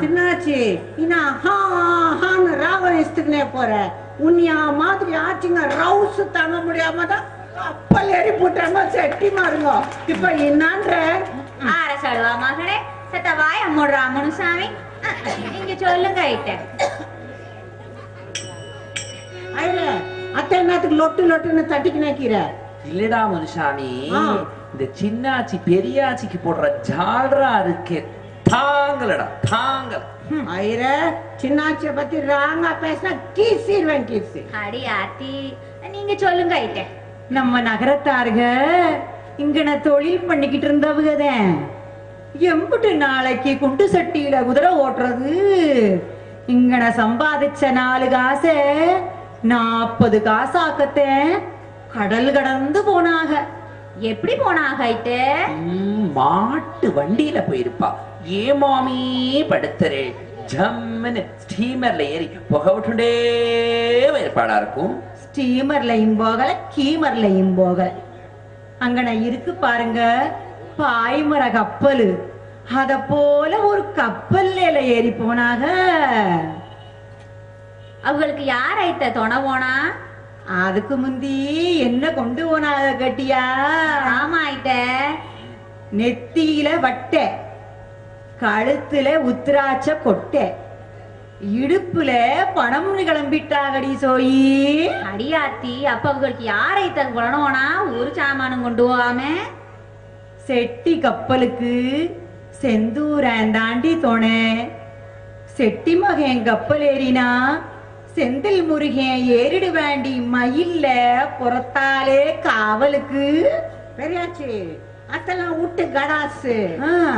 சின்னாச்சி. இன்னா ஹா ஹான்னு ராகம் இஸ்துக்குனே போற. உன்னியா மாதிரி ஆச்சுங்க ரவுஸ் தாங்க முடியாம தான் கப்பல் ஏறி போட்டாங்க செட்டி மாறுங்க இப்ப என்னன்ற? ஆர சடுவா மகனே சத்த வாய மூடுறா முனுசாமி. இங்க சொல்லுங்க ஐட்ட. ஐயா அத்தை என்னத்துக்கு லொட்டு லொட்டுன்னு தட்டிக்கு நிக்கிற இல்லடா முனுசாமி. இந்த சின்னாச்சி பெரியாச்சிக்கு போடுற ஜால்ரா இருக்கே. தாங்கலடா தாங்கல. ஐர சின்னாச்சிய பத்தி ராங்கா பேசினா கீசிடுவேன் கீசி. அடி ஆத்தி நீங்க சொல்லுங்க ஐட்ட நம்ம நகரத்தாருக இங்கன தொழில் பண்ணிக்கிட்டு இருந்தவகதான் எம்புட்டு நாளைக்கு குண்டு சட்டியில குதிரை ஓட்டுறது. இங்கன சம்பாதிச்ச நாலு காசை நாற்பது காசாக்கத்தே கடல் கடந்து போனாக எப்படி ம், மாட்டு வண்டியில போயிருப்பா. ஏமாமி படுத்துறே. ஜம்முன்னு ஸ்டீமர்ல ஏறி புகை விட்டுண்டே ஏற்பாடா இருக்கும்? ஸ்டீமர்லையும் போகல கீமர்லையும் போகல. அங்கன இருக்கு பாருங்க பாய்மர கப்பல். அத போல ஒரு கப்பல்ல ஏறி போனாக. அவங்களுக்கு யார் ஐட்ட துணை போனா? அதுக்கு முந்தி என்ன கொண்டு போனாக கட்டியா? ஆமா ஐட்ட நெத்தியில வட்டை கழுத்துல உத்திராட்ச கொட்டை இடுப்புல பணம் கிளம்பிட்டாகடி சோயி. அடியாத்தி அப்ப அவங்களுக்கு யார் ஐத்த போனா ஒரு சாமானும் கொண்டு போகாம? செட்டி கப்பலுக்கு செந்தூரன் தாண்டி துணை. செட்டி மகன் கப்பல் ஏறினா செந்தில் முருகன் ஏறிடு வேண்டி மயில்ல புறத்தாலே காவலுக்கு. பெரியாச்சி அதெல்லாம் விட்டு கடாசு.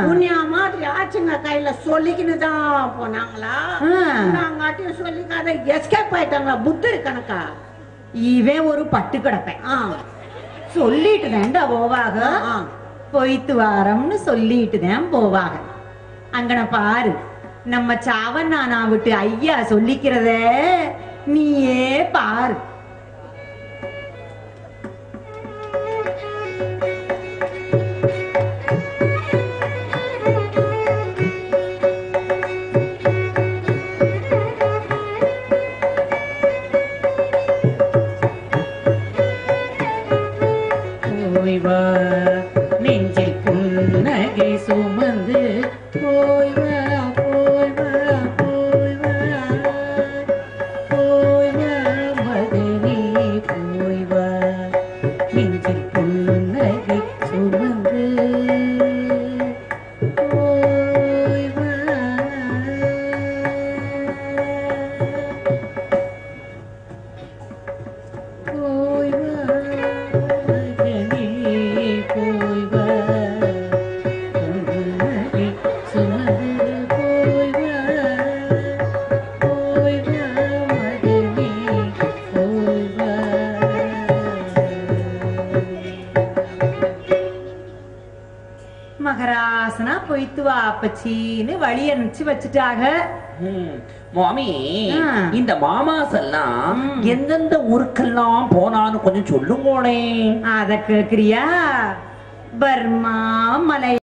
உன்னைய மாதிரி ஆச்சுங்க கையில சொல்லிக்கின்னு தான் போனாங்களா. நாங்காட்டியும் சொல்லிக்காத எஸ்கேப் ஆயிட்டாங்க புத்தர் கணக்கா. இவன் ஒரு பட்டு கிடப்பேன். சொல்லிட்டு தான்டா போவாக. போய்த்து வாரம்னு சொல்லிட்டு தான் போவாக. அங்கன பாரு. நம்ம சாவண்ணா விட்டு ஐயா சொல்லிக்கிறத நீயே பார். வா அப்பச்சின்னு வழி அனுப்பிச்சு வச்சுட்டாக ம், மாமி. இந்த மாமாசெல்லாம் ம். எந்தெந்த ஊருக்கெல்லாம் போனான்னு கொஞ்சம் சொல்லுங்களே அத கேக்குறியா பர்மா மலை